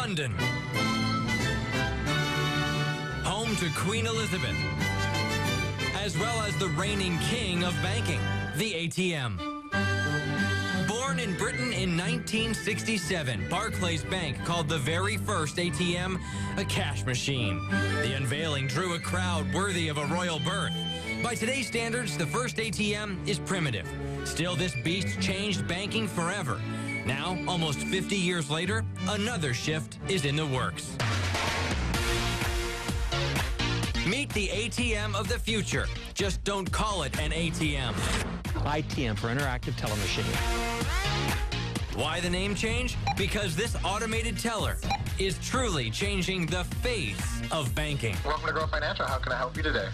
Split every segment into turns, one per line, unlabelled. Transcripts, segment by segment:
London. Home to Queen Elizabeth, as well as the reigning king of banking, the ATM. Born in Britain in 1967, Barclays Bank called the very first ATM a cash machine. The unveiling drew a crowd worthy of a royal birth. By today's standards, the first ATM is primitive. Still, this beast changed banking forever. Now, almost 50 years later, another shift is in the works. Meet the ATM of the future. Just don't call it an ATM.
ITM for Interactive Teller Machine.
Why the name change? Because this automated teller is truly changing the face of banking.
Welcome to Grow Financial. How can I help you today?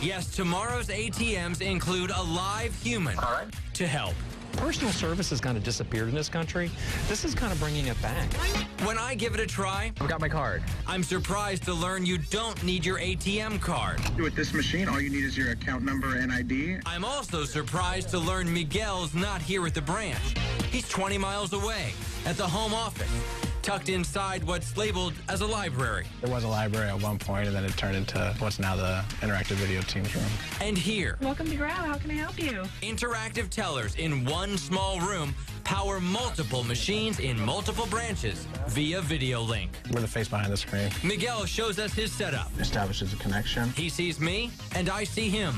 Yes, tomorrow's ATMs include a live human
All right.
to help.
Personal service has kind of disappeared in this country. This is kind of bringing it back.
When I give it a try,
I've got my card.
I'm surprised to learn you don't need your ATM card.
With this machine, all you need is your account number and ID.
I'm also surprised to learn Miguel's not here at the branch. He's 20 miles away at the home office, tucked inside what's labeled as a library.
There was a library at one point, and then it turned into what's now the interactive video team's room.
And here,
Welcome to Grow. How can I help you?
interactive tellers in one small room power multiple machines in multiple branches via video link.
We're the face behind the screen.
Miguel shows us his setup.
Establishes a connection.
He sees me, and I see him.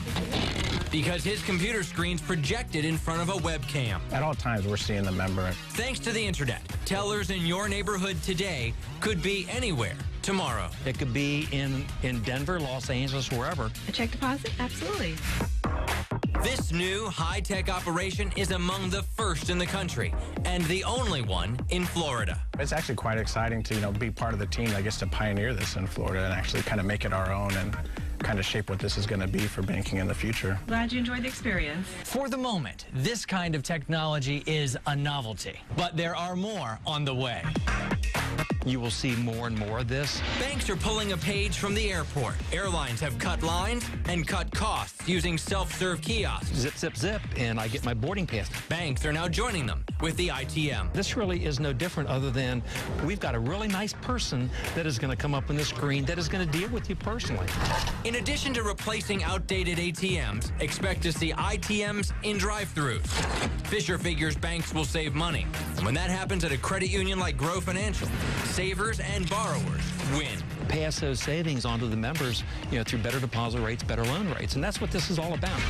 Because his computer screen's projected in front of a webcam.
At all times, we're seeing the member.
Thanks to the internet, tellers in your neighborhood today could be anywhere tomorrow.
It could be in, in Denver, Los Angeles, wherever.
A check deposit? Absolutely.
This new high tech operation is among the first in the country and the only one in Florida.
It's actually quite exciting to, you know, be part of the team that gets to pioneer this in Florida and actually kind of make it our own and kind of shape what this is going to be for banking in the future.
Glad you enjoyed the experience.
For the moment, this kind of technology is a novelty, but there are more on the way.
You will see more and more of this.
Banks are pulling a page from the airport. Airlines have cut lines and cut costs using self serve kiosks.
Zip, zip, zip, and I get my boarding pass.
Banks are now joining them with the ITM.
This really is no different other than we've got a really nice person that is going to come up on the screen that is going to deal with you personally.
In addition to replacing outdated ATMs, expect to see ITMs in drive-throughs. Fisher figures banks will save money. And when that happens at a credit union like Grow Financial, savers and borrowers win.
Pass those savings on to the members, you know, through better deposit rates, better loan rates, and that's what this is all about.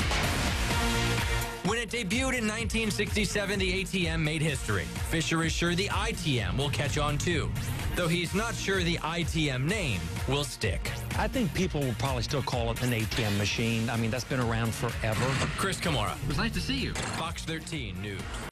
When it debuted in 1967, the ATM made history. Fisher is sure the ITM will catch on too, though he's not sure the ITM name will stick.
I think people will probably still call it an ATM machine. I mean, that's been around forever.
Chris Kamara,
It was nice to see you.
Fox 13 News.